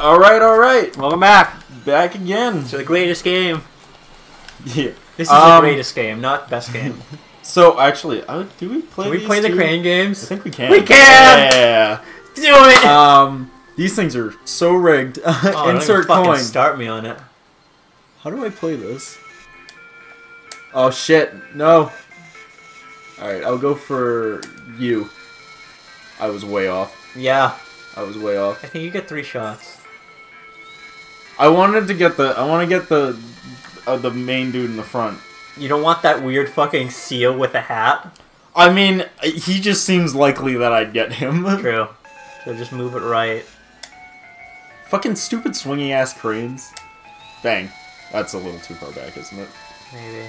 All right, all right. Welcome back Back again. to the greatest game. Yeah. This is Um, the greatest game, not best game. So actually, uh, do we play? Can we play the crane games? I think we can. We can! Yeah. Do it! Um, these things are so rigged. Oh, Insert coin. Start me on it. How do I play this? Oh shit! No. All right, I'll go for you. I was way off. Yeah, I was way off. I think you get three shots. I wanted to get the. I want to get the. Uh, the main dude in the front. You don't want that weird fucking seal with a hat. I mean, he just seems likely that I'd get him. True. So just move it right. Fucking stupid swinging ass cranes. Bang. That's a little too far back, isn't it? Maybe.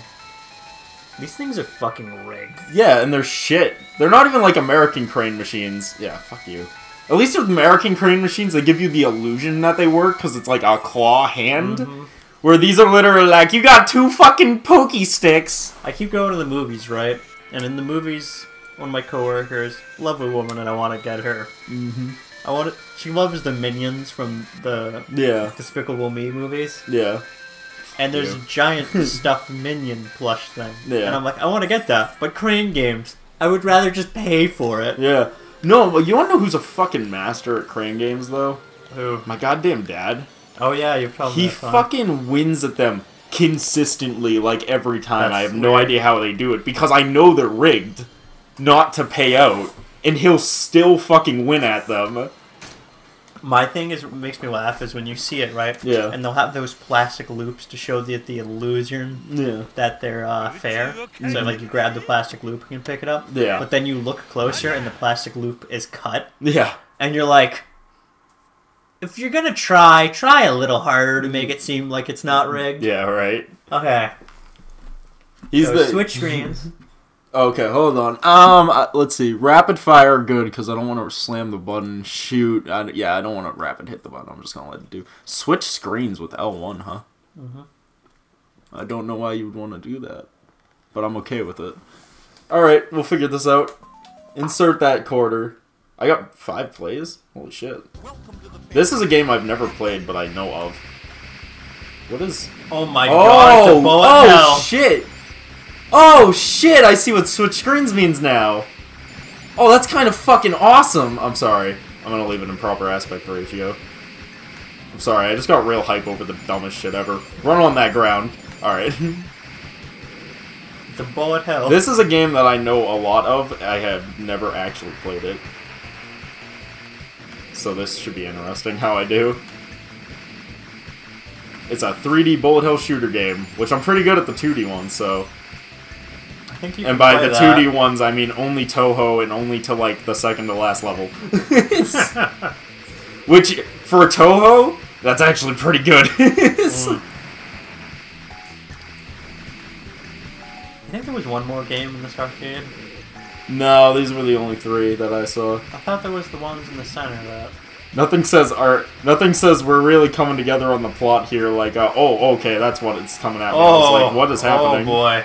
These things are fucking rigged. Yeah, and they're shit. They're not even like American crane machines. Yeah, fuck you. At least with American crane machines, they give you the illusion that they work because it's like a claw hand. Mhm. Where these are literally like, you got two fucking pokey sticks. I keep going to the movies, right? And in the movies, one of my coworkers, lovely woman, and I want to get her. Mm-hmm. I want to, She loves the minions from the Yeah, Despicable Me movies, yeah. and there's Yeah. a giant stuffed minion plush thing. Yeah. And I'm like, I want to get that, but Crane Games, I would rather just pay for it. Yeah. No, you wanna know who's a fucking master at crane games, though? Who? My goddamn dad. Oh yeah, you've told me. He fucking wins at them consistently, like every time. I That's have no idea how they do it because I know they're rigged, not to pay out, and he'll still fucking win at them. My thing is, what makes me laugh is when you see it, right? Yeah. And they'll have those plastic loops to show the the illusion Yeah. that they're uh, fair. So like you grab the plastic loop and you pick it up. Yeah. But then you look closer and the plastic loop is cut, Yeah. and you're like, if you're gonna try, try a little harder to make it seem like it's not rigged. Yeah. Right. Okay. He's so the switch screens. Okay, hold on. Um, uh, let's see. Rapid fire, good because I don't want to slam the button. Shoot, I, yeah, I don't want to rapid hit the button. I'm just gonna let it do. Switch screens with L1, huh? Mhm. I don't know why you would want to do that, but I'm okay with it. All right, we'll figure this out. Insert that quarter. I got five plays. Holy shit! This is a game I've never played, but I know of. What is? Oh my god! Oh, bullet oh hell. shit! Oh shit! I see what switch screens means now. Oh, that's kind of fucking awesome. I'm sorry. I'm gonna leave it in proper aspect ratio. I'm sorry. I just got real hype over the dumbest shit ever. Run on that ground. All right. It's a bullet hell. this is a game that I know a lot of. I have never actually played it. So this should be interesting how I do. It's a 3D bullet hell shooter game, which I'm pretty good at the 2D one, so think you And by the 2D ones, I mean only Touhou and only to like the second to last level. Which, for Touhou, that's actually pretty good. Mm. I think there was one more game in this arcade. no, these were the only three that I saw. I thought there was the ones in the center that. Nothing says art. Nothing says we're really coming together on the plot here. Like, uh, oh, okay, that's what it's coming at me. I was like, what is happening? Oh boy!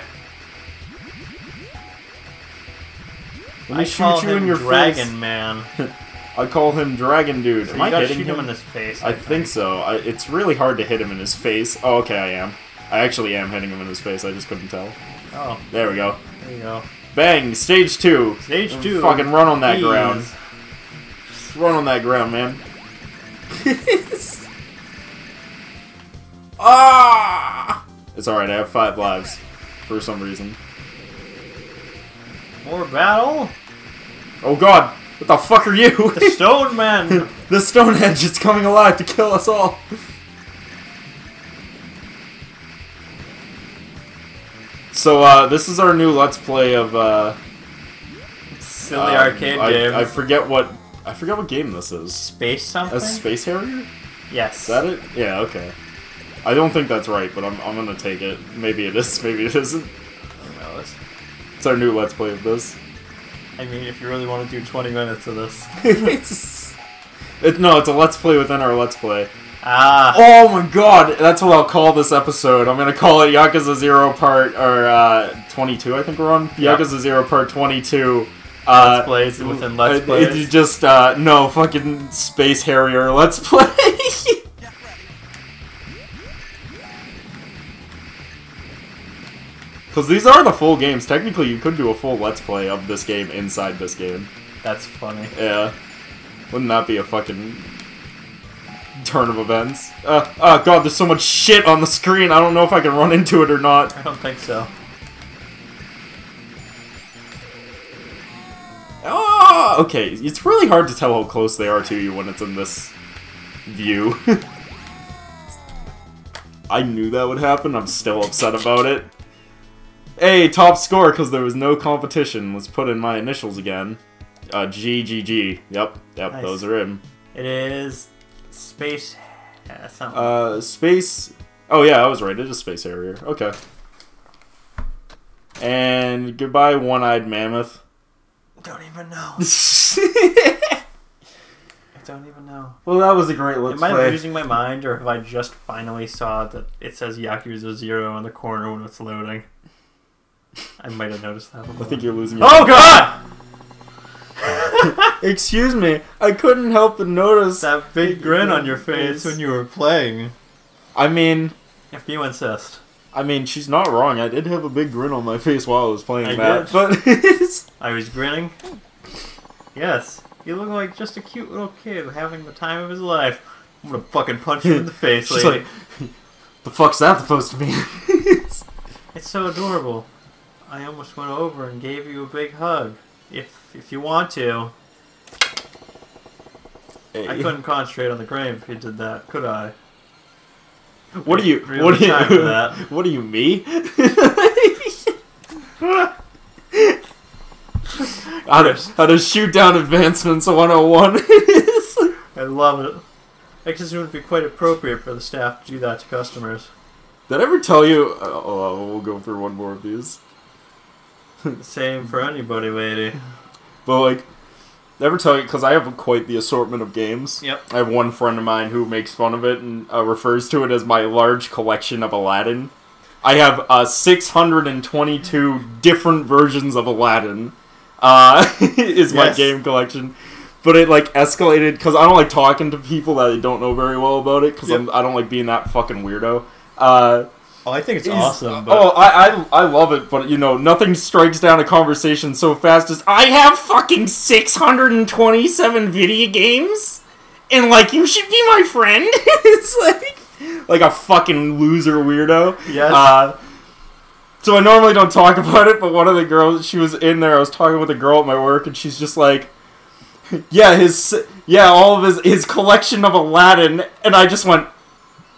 Let me I shoot call you him in your Dragon face. Man. I call him Dragon Dude. So Am I hitting him? him in his face. I think so. I, it's really hard to hit him in his face. Oh, okay, I am. I actually am hitting him in his face. I just couldn't tell. Oh, There we go. there you go. Bang! Stage two. Stage two. Fucking run on that Please. ground. Just run on that ground, man. ah! It's alright. I have five lives for some reason. More battle. Oh God! What the fuck are you? The Stone Man. the Stonehenge is coming alive to kill us all. So uh, this is our new Let's Play of uh, Silly um, arcade I, game. I forget what I forget what game this is. Space something. A Space Harrier? yes. Is that it? Yeah, okay. I don't think that's right, but I'm, I'm gonna take it. Maybe it is, maybe it isn't. Who knows? It's our new Let's Play of this. I mean, if you really want to do 20 minutes of this. it's, it, no, it's a Let's Play within our Let's Play. Ah. Oh my god, that's what I'll call this episode. I'm gonna call it Yakuza Zero Part, or uh, 22, I think we're on? Yep. Yakuza Zero Part 22, Uh, Let's plays within Let's uh, Plays. You just uh, no fucking Space Harrier. Let's play. Because these are the full games. Technically, you could do a full Let's Play of this game inside this game. That's funny. Yeah. Wouldn't that be a fucking turn of events? Uh, oh god, there's so much shit on the screen. I don't know if I can run into it or not. I don't think so. Oh, okay. It's really hard to tell how close they are to you when it's in this view. I knew that would happen. I'm still upset about it. Hey, top score because there was no competition. Let's put in my initials again. Uh, GGG. Yep, yep, Nice. those are in. It is space. Yeah, something. Uh, space. Oh yeah, I was right. It is space Harrier. Okay. And goodbye, one-eyed mammoth. don't even know. I I don't even know. Well, that was a great let's Am I play. losing my mind, or have I just finally saw that it says Yakuza Zero in the corner when it's loading? I might have noticed that. I think you're losing your. Oh God! Excuse me, I couldn't help but notice. that big grin on your face when you were playing. I mean, If you insist. I mean, she's not wrong. I did have a big grin on my face while I was playing I that, did. but I was grinning. Yes, you look like just a cute little kid having the time of his life. I'm gonna fucking punch you in the face, lady. like, the fuck's that supposed to mean? It's so adorable. I almost went over and gave you a big hug. If if you want to, I couldn't concentrate on the game if you did that, could I? What are you? Really What are you? that. What are you, me? how, to, how to shoot down advancements 101. I love it. I guess it would be quite appropriate for the staff to do that to customers. Did I ever tell you? Uh, oh, we'll go through one more of these. Same for anybody, lady. But like, never tell you because I have quite the assortment of games. Yep. I have one friend of mine who makes fun of it and uh, refers to it as my large collection of Aladdin. I have uh, 622 different versions of Aladdin. Uh, is my game collection. But it like escalated because I don't like talking to people that I don't know very well about it because Yep. I don't like being that fucking weirdo. Oh, I think it's is- awesome, but Oh, I, I I love it, but you know, nothing strikes down a conversation so fast as I have fucking 627 video games, and like you should be my friend. it's like like a fucking loser weirdo. Yes. Uh, so I normally don't talk about it, but one of the girls, she was in there. I was talking with a girl at my work, and she's just like, "Yeah, his yeah, all of his his collection of Aladdin," and I just went,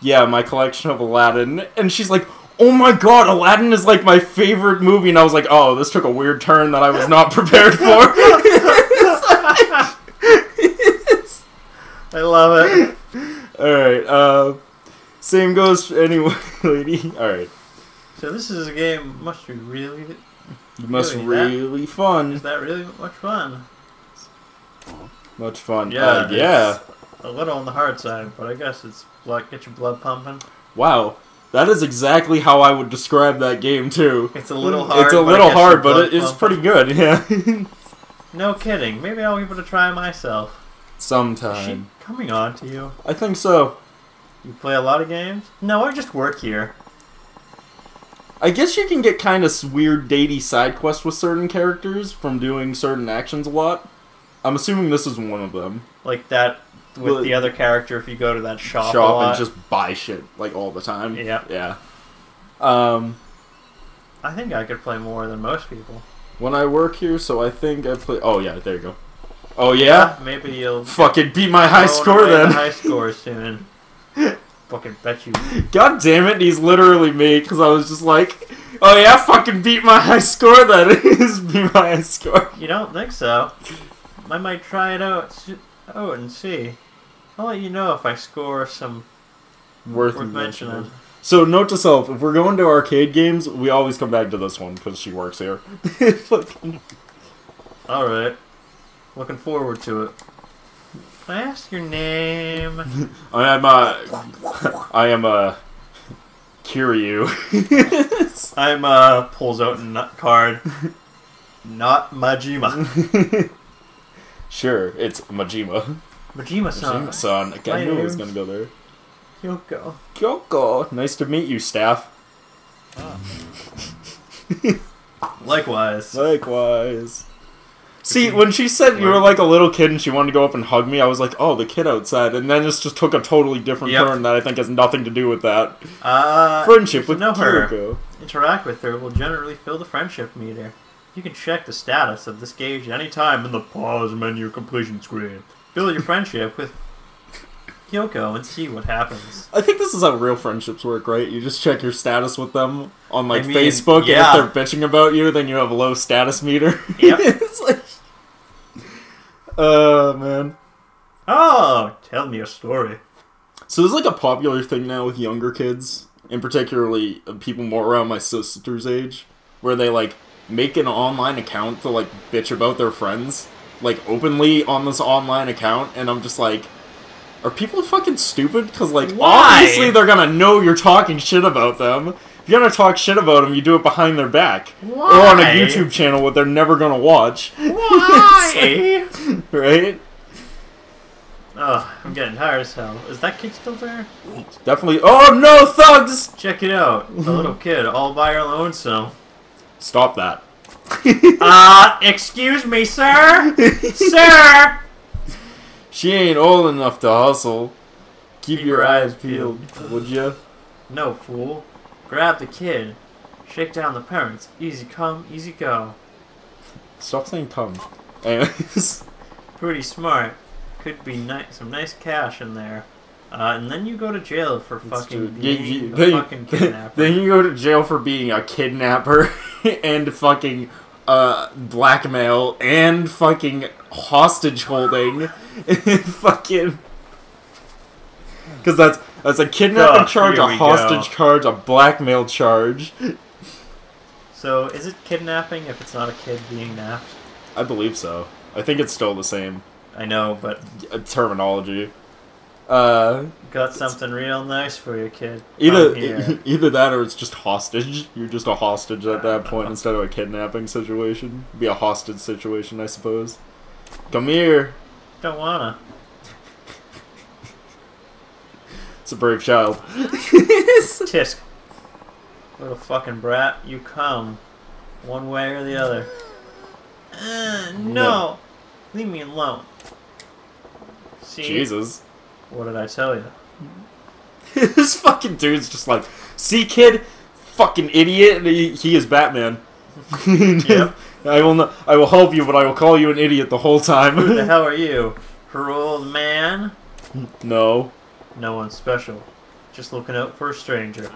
"Yeah, my collection of Aladdin," and she's like. Oh my god, Aladdin is like my favorite movie, and I was like, oh, this took a weird turn that I was not prepared for. I love it. Alright, uh, same goes for anyway, lady. Alright, So this is a game must be really you must Really, that- fun. is that really much fun? Much fun. Yeah, Uh, yeah. A little on the hard side, but I guess it's blood get your blood pumping. Wow, that is exactly how I would describe that game too. It's a little hard. It's a but little your hard, but it is pretty good. Yeah. No kidding. Maybe I'll give it a try myself. Is she Sometime. coming on to you? I think so. You play a lot of games? No, I just work here. I guess you can get kind of weird, datey side quests with certain characters from doing certain actions a lot. I'm assuming this is one of them. Like that with the other character if you go to that shop, Shop and just buy shit like all the time. Yeah. Yeah. Um, I think I could play more than most people. when I work here, so I think I play. Oh yeah, there you go. Oh yeah. Maybe you'll Fucking beat my high score then. High score soon. Fucking bet you. God damn it, he's literally me, because I was just like, oh yeah, fucking beat my high score then. Is beat my high score. You don't think so? I might try it out, out and see. I'll let you know if I score some Worth, worth mentioning. mentioning. So, note to self, if we're going to arcade games, we always come back to this one, because she works here. All right. Looking forward to it. Can I ask your name? I am, uh, I am, uh, Kiryu. I'm uh pulls out a nut card. Not Majima. Sure, it's Majima. Majima-san. Majima-san. I knew I was gonna go there. Kyoko. Kyoko, nice to meet you, staff. Likewise. Likewise. See, when she said you were like a little kid and she wanted to go up and hug me, I was like, oh, the kid outside. And then this just took a totally different Yep. turn that I think has nothing to do with that. Uh, Friendship with know her. Interact with her will generally fill the friendship meter. You can check the status of this gauge anytime in the pause menu completion screen. Build your friendship with Kyoko and see what happens. I think this is how real friendships work, right? You just check your status with them on like I mean, Facebook, yeah. and if they're bitching about you, then you have a low status meter. Yep. it's like, uh, man. Oh, tell me a story. So there's like a popular thing now with younger kids, and particularly people more around my sister's age, where they like make an online account to like bitch about their friends, like openly on this online account, and I'm just like, are people fucking stupid? Because like Why? obviously they're gonna know you're talking shit about them. If you're gonna talk shit about them, you do it behind their back or on a YouTube channel what they're never gonna watch, Why? right? oh, I'm getting tired as hell. Is that kid still there? Definitely. Oh no, thugs! Check it out. A little kid all by her lonesome. Stop that. Uh, excuse me, sir? sir! She ain't old enough to hustle. Keep, Keep your eyes eyes peeled, would ya? No, fool. Grab the kid. Shake down the parents. Easy come, easy go. Stop saying come. Anyways, Pretty smart. Could be ni- some nice cash in there. Uh, and then you go to jail for it's fucking true. being You- you- a then, fucking kidnapper. then you go to jail for being a kidnapper and fucking uh, blackmail and fucking hostage holding. fucking. Because that's that's a kidnapping Oh, charge, a hostage go. charge, a blackmail charge. so, is it kidnapping if it's not a kid being napped? I believe so. I think it's still the same I know, but uh, terminology. Uh, got something real nice for you, kid. either either that or it's just hostage. You're just a hostage at that point instead of a kidnapping situation. Be a hostage situation, I suppose. Come here. Don't wanna. It's a brave child. Tisk. Little fucking brat, you come. One way or the other. Uh, no. No. Leave me alone. See? Jesus. What did I tell you? this fucking dude's just like, see, kid, fucking idiot. And he, he is Batman. Yep. I will not, I will help you, but I will call you an idiot the whole time. Who the hell are you? Her old man? no. No one special. Just looking out for a stranger.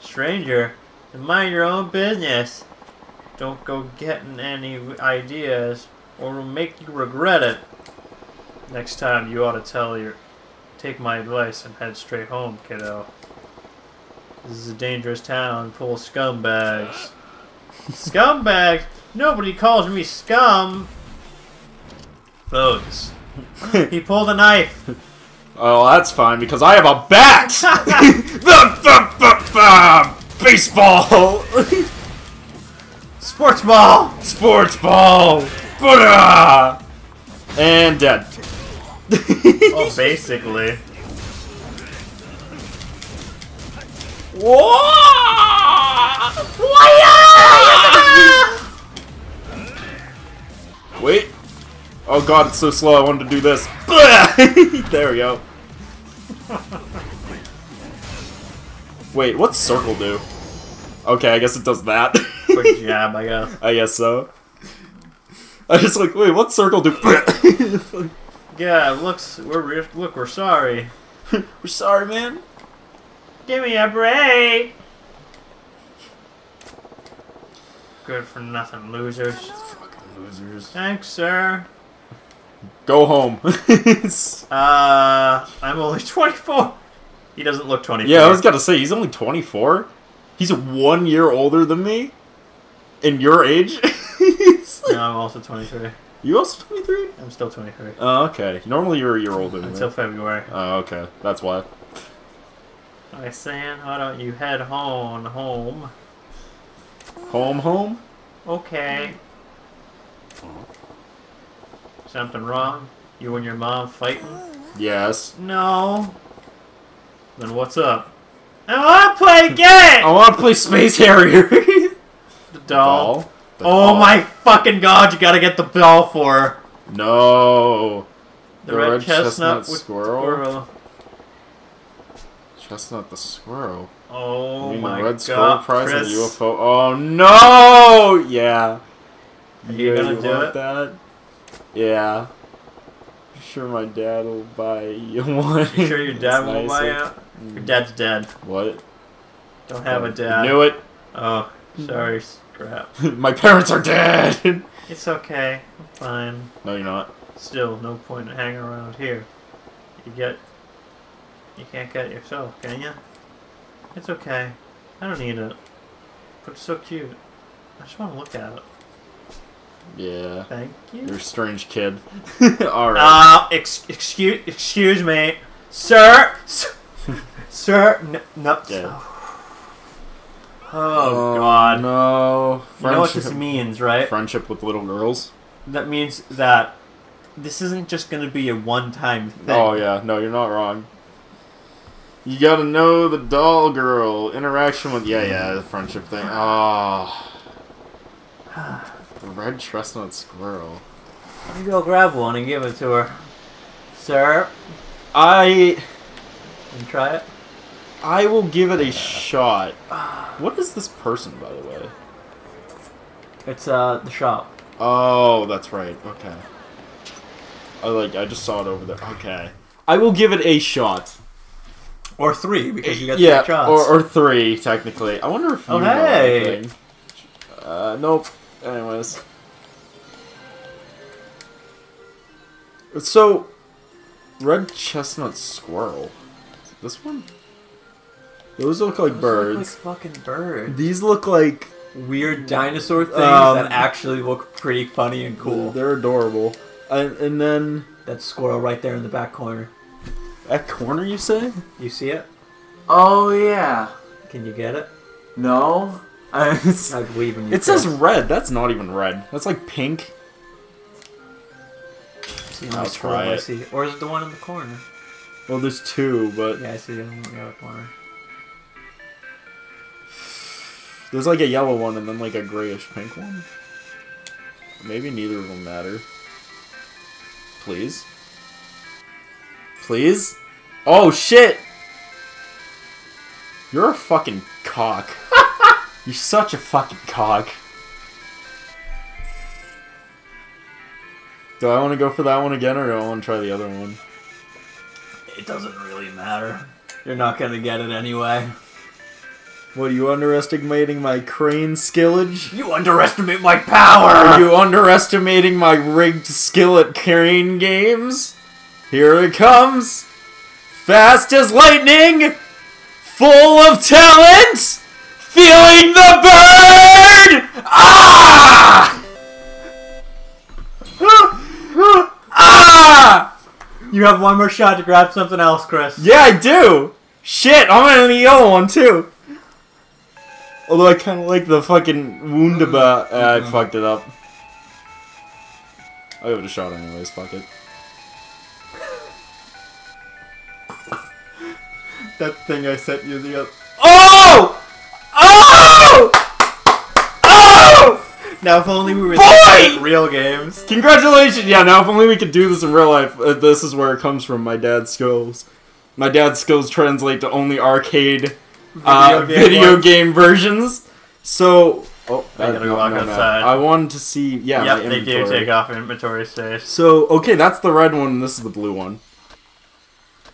Stranger? Mind your own business. Don't go getting any ideas, or it'll make you regret it. Next time, you ought to tell your. Take my advice and head straight home, kiddo. This is a dangerous town full of scumbags. scumbags? Nobody calls me scum! Thugs. He pulled a knife. Oh, that's fine because I have a bat. the, the, the, the baseball, Sports ball! sports ball, and dead. Oh, basically. Whoa! Wait. Oh god, it's so slow. I wanted to do this. there we go. Wait, what's circle do? Okay, I guess it does that. Quick jab, I guess. I guess so. I just like, wait, what's circle do? Yeah, looks. We're re- look. We're sorry. We're sorry, man. Give me a break. Good for nothing, losers. Fucking losers. Thanks, sir. Go home. Uh, I'm only 24. He doesn't look 24. yeah, I was gonna say he's only 24. He's one year older than me. In your age. No, I'm also 23. You also 23? I'm still 23 Oh, okay. Normally you're a year older than until me. February. Oh, okay. That's why. I saying, why don't you head home? Home. Home, home. Okay. Something wrong? You and your mom fighting? Yes. No. Then what's up? I want to play a game! I want to play Space Harrier. the doll. The Oh doll. my fucking god, you gotta get the doll for her. No. The, red, chestnut, with squirrel. squirrel. Chestnut the squirrel. Oh You my the red squirrel prize Chris. the UFO. Oh no! Yeah. Are you Yeah, gonna do want it? That? Yeah. Sure, my dad will buy you one. You sure your dad won't buy nicer. it? Your mm. dad's dead. What? Don't have a dad. Knew it. Oh, sorry, scrap. my parents are dead. It's okay. I'm fine. no, you're not. Still, no point in hanging around here. You get. You can't get it yourself, can you? It's okay. I don't need it. But it's so cute. I just want to look at it. Yeah. Thank you. You're a strange kid. All right. Uh, ex- excuse, excuse me, sir, sir. N- no. Yeah. Oh, oh, God. No. You know what Friendship- this means, right? Friendship with little girls. That means that this isn't just going to be a one-time thing. Oh yeah, no, you're not wrong. You gotta know the doll girl interaction with yeah, yeah, the friendship thing. Oh, ah. the red chestnut squirrel. Maybe I'll grab one and give it to her, sir. I And try it. I will give it a shot. What is this person, by the way? It's uh the shop. Oh, that's right. Okay. I like. I just saw it over there. Okay. I will give it a shot. Or three because you got yeah, three shots. or, or three technically. I wonder if you Oh, know hey. anything. Uh, nope. Anyways. So, red chestnut squirrel. This one? Those look like Those birds. Look like fucking birds. These look like Weird dinosaur things Um, that actually look pretty funny and cool. They're adorable. And, and then That squirrel right there in the back corner. that corner, you say? You see it? Oh yeah. Can you get it? No. I, I believe in you. It says red. That's not even red. That's like pink. See, I'll try I it. see. Or is it the one in the corner? Well, there's two, but Yeah, I see it in the other corner. There's like a yellow one and then like a grayish pink one. Maybe neither of them matter. Please? Please? Oh shit! You're a fucking cock. You're such a fucking cock. Do I want to go for that one again or do I want to try the other one? It doesn't really matter. You're not gonna get it anyway. What, are you underestimating my crane skillage? You underestimate my power! Are you underestimating my rigged skill at crane games? Here it comes! Fast as lightning! Full of talent! Feeling the burn! Ah! ah! You have one more shot to grab something else, Chris. Yeah, I do! Shit, I'm gonna in the yellow one too! Although I kinda like the fucking Wunderbar. Uh, I fucked it up. I'll give it a shot anyways, fuck it. That thing I sent you the other. Oh! Oh! Oh! Now, if only we were Boy! real games. Congratulations! Yeah, now if only we could do this in real life. Uh, this is where it comes from, my dad's skills. My dad's skills translate to only arcade uh, Video game video game versions. So, oh, I gotta go walk outside. I wanted to see, yeah, yep, they do take off inventory space. So, okay, that's the red one, and this is the blue one.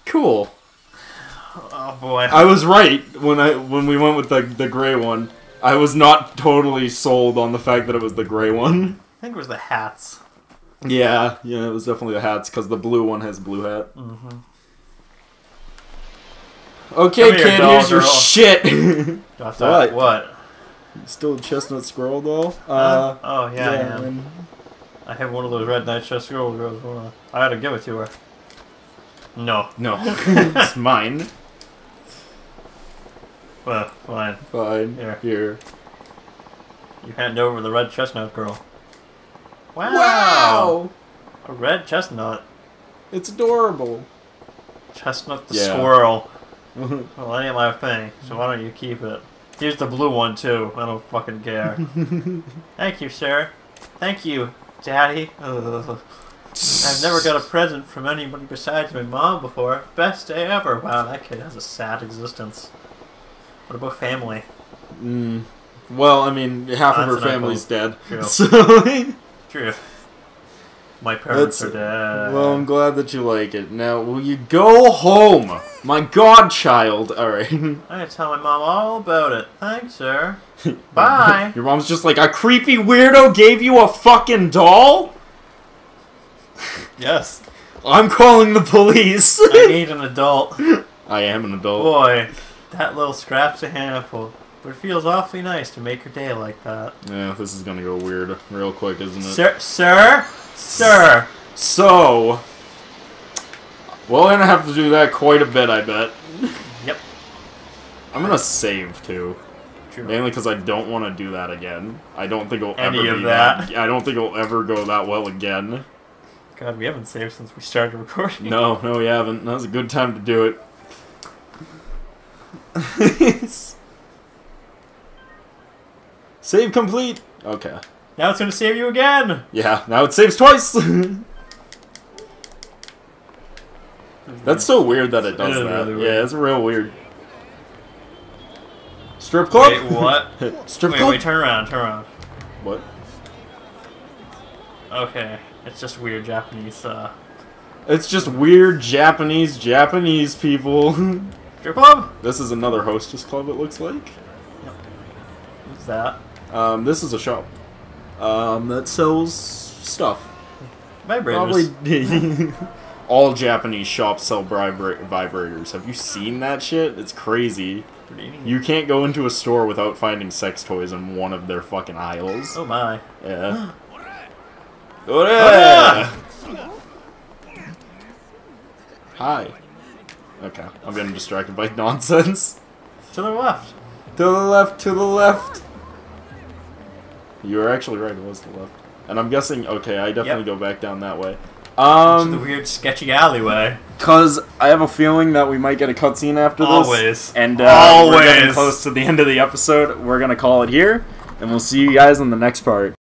Cool. Oh boy. I was right when I when we went with the the gray one. I was not totally sold on the fact that it was the gray one. I think it was the hats. Yeah, yeah, it was definitely the hats because the blue one has blue hat. Mm-hmm. Okay, Come here, kid, doll here's your girl. shit. What? What? What? Still a chestnut squirrel doll. Uh, Uh, oh yeah, I am. and- I have one of those red night chestnut girl girls. Hold on. I gotta give it to her. No. no, it's mine. Well, fine. Fine. Here. Here. You hand over the red chestnut girl. Wow! Wow! A red chestnut. It's adorable. Chestnut the Yeah. squirrel. Well, that ain't my thing, so why don't you keep it? Here's the blue one, too. I don't fucking care. Thank you, sir. Thank you, Daddy. Ugh. I've never got a present from anybody besides my mom before. Best day ever. Wow, that kid has a sad existence. What about family? Mm. Well, I mean, half of her family's dead. True. So, True. My parents That's- are dead. well, I'm glad that you like it. Now, will you go home? My godchild. Alright. I'm gonna tell my mom all about it. Thanks, sir. Bye. Your mom's just like, a creepy weirdo gave you a fucking doll? yes. I'm calling the police. I need an adult. I am an adult. Boy, that little scrap's a handful. But it feels awfully nice to make her day like that. Yeah, this is gonna go weird real quick, isn't it? Sir, sir, sir. So, we're gonna have to do that quite a bit, I bet. Yep. I'm gonna save too, True. mainly because I don't want to do that again. I don't think it'll Any ever of be that. I don't think it'll ever go that well again. God, we haven't saved since we started recording. No, no, we haven't. That was a good time to do it. Save complete. Okay. Now it's gonna save you again. Yeah, now it saves twice. That's so weird that it does It is that. really. Yeah, it's real weird. Strip club? Wait, what? Strip wait, club? wait, turn around, turn around. What? Okay, it's just weird Japanese. Uh, It's just weird Japanese Japanese people. strip club. this is another hostess club. It looks like. What's that? Um, this is a shop. Um, that sells stuff. Vibrators. Probably. All Japanese shops sell vibra- vibrators. Have you seen that shit? It's crazy. You can't go into a store without finding sex toys in one of their fucking aisles. Oh my. Yeah. Oh, yeah. Hi. Okay, I'm getting distracted by nonsense. To the left. To the left, to the left. You were actually right, it was the left. And I'm guessing, okay, I definitely Yep. go back down that way. To the Um, weird, sketchy alleyway. cause I have a feeling that we might get a cutscene after this. Always. And uh, we're getting Always. close to the end of the episode. We're gonna call it here, and we'll see you guys in the next part.